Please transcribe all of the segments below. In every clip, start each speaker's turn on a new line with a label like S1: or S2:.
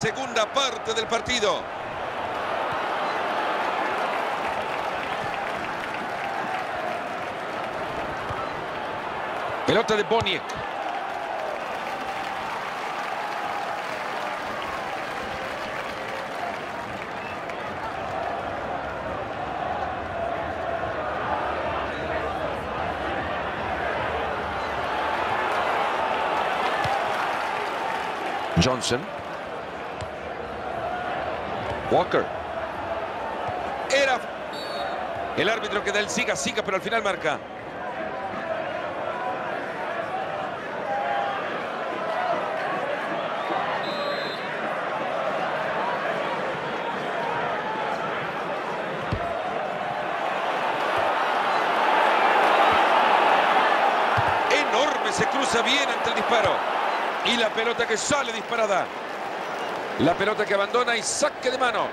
S1: Segunda parte del partido. Pelota de Boniek. Johnson. Walker. Era el árbitro que da el siga, siga, pero al final marca. Enorme, se cruza bien ante el disparo. Y la pelota que sale disparada. La pelota que abandona y saque de manos.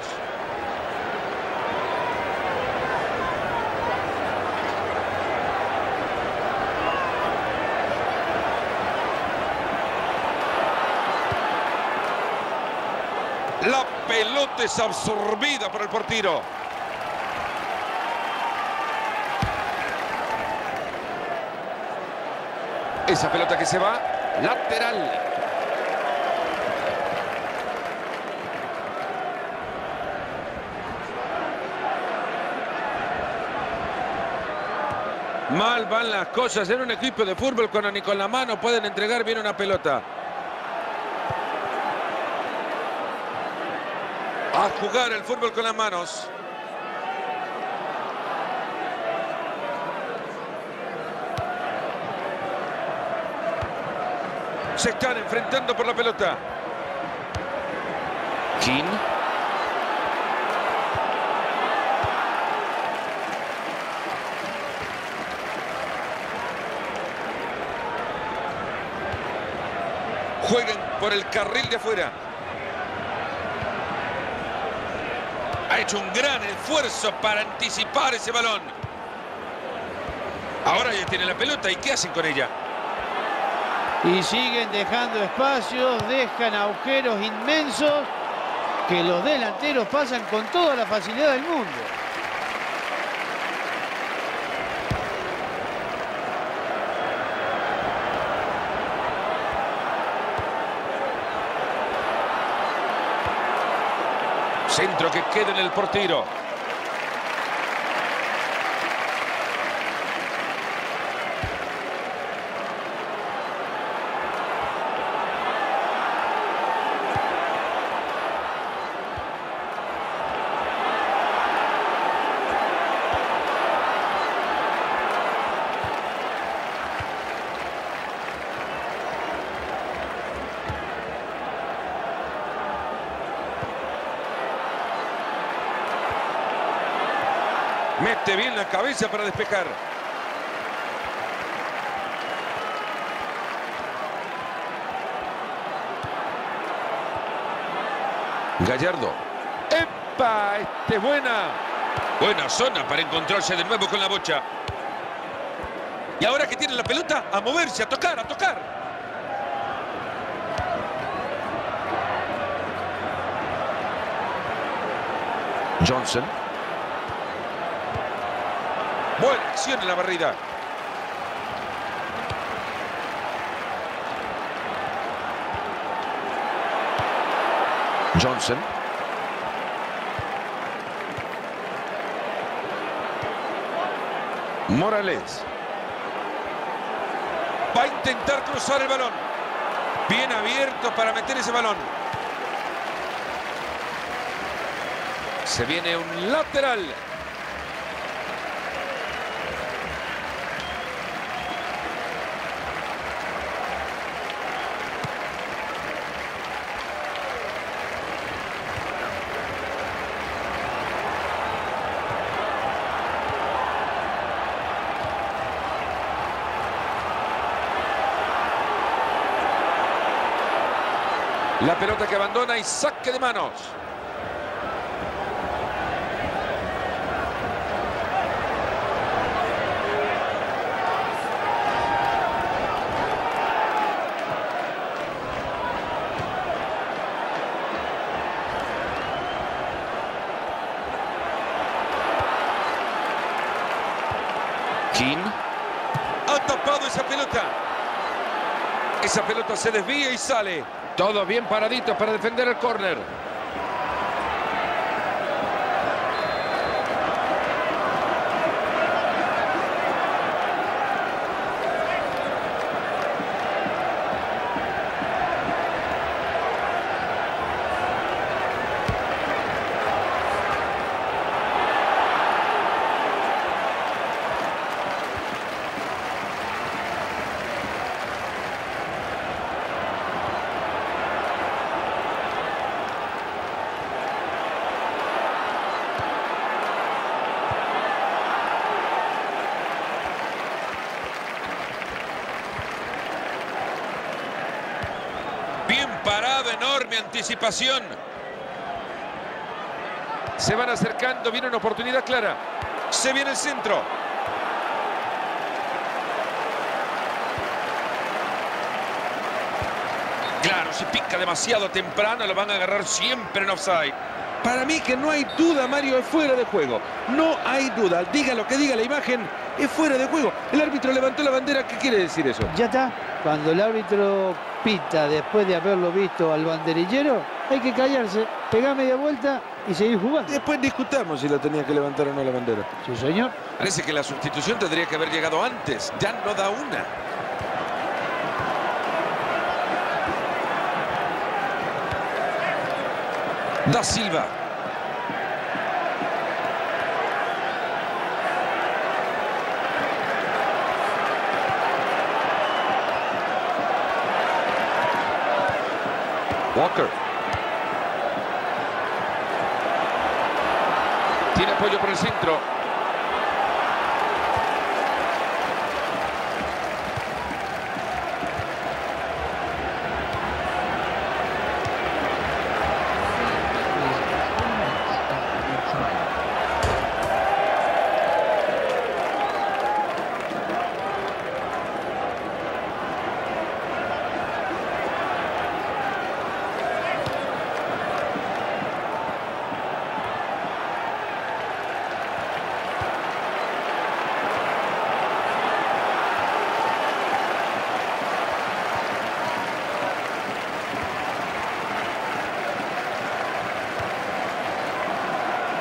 S1: La pelota es absorbida por el portero. Esa pelota que se va, lateral. Mal van las cosas en un equipo de fútbol cuando ni con la mano pueden entregar bien una pelota. A jugar el fútbol con las manos. Se están enfrentando por la pelota. King. Jueguen por el carril de afuera. Ha hecho un gran esfuerzo para anticipar ese balón. Ahora ya tiene la pelota. ¿Y qué hacen con ella?
S2: Y siguen dejando espacios, dejan agujeros inmensos que los delanteros pasan con toda la facilidad del mundo.
S1: Centro que queda en el portero. Mete bien la cabeza para despejar. Gallardo. ¡Epa! Este es buena. Buena zona para encontrarse de nuevo con la bocha. Y ahora que tiene la pelota, a moverse, a tocar, a tocar. Johnson. Buena acción en la barrida. Johnson. Morales. Va a intentar cruzar el balón. Bien abierto para meter ese balón. Se viene un lateral. La pelota que abandona y saque de manos. King. Ha tapado esa pelota. Esa pelota se desvía y sale. Todo bien paradito para defender el córner. Bien parado, anticipación. Se van acercando, viene una oportunidad clara. Se viene el centro. Claro, si pica demasiado temprano, lo van a agarrar siempre en offside.
S3: Para mí que no hay duda, Mario, es fuera de juego. No hay duda. Diga lo que diga la imagen, es fuera de juego. El árbitro levantó la bandera. ¿Qué quiere decir eso?
S2: Ya está. Cuando el árbitro pita después de haberlo visto al banderillero, hay que callarse, pegar media vuelta y seguir jugando.
S3: Después discutamos si lo tenía que levantar o no la bandera.
S2: Sí, señor.
S1: Parece que la sustitución tendría que haber llegado antes. Ya no da una. Da Silva. Walker. Tiene apoyo por el centro.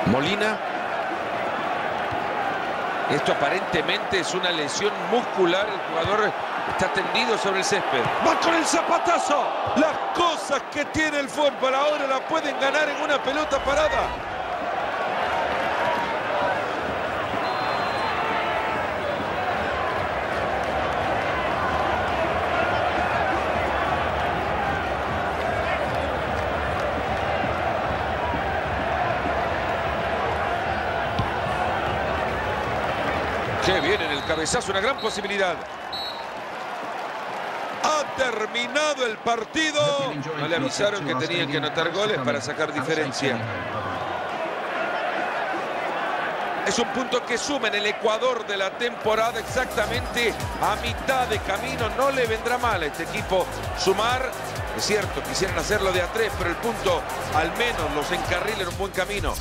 S1: Molina. Esto aparentemente es una lesión muscular. El jugador está tendido sobre el césped.
S3: ¡Va con el zapatazo! Las cosas que tiene el fútbol ahora la pueden ganar en una pelota parada.
S1: Qué bien en el cabezazo, una gran posibilidad.
S3: Ha terminado el partido.
S1: No le avisaron que tenían que anotar goles para sacar diferencia. Es un punto que suma en el Ecuador de la temporada exactamente a mitad de camino. No le vendrá mal a este equipo sumar. Es cierto, quisieran hacerlo de a tres, pero el punto al menos los encarrila en un buen camino.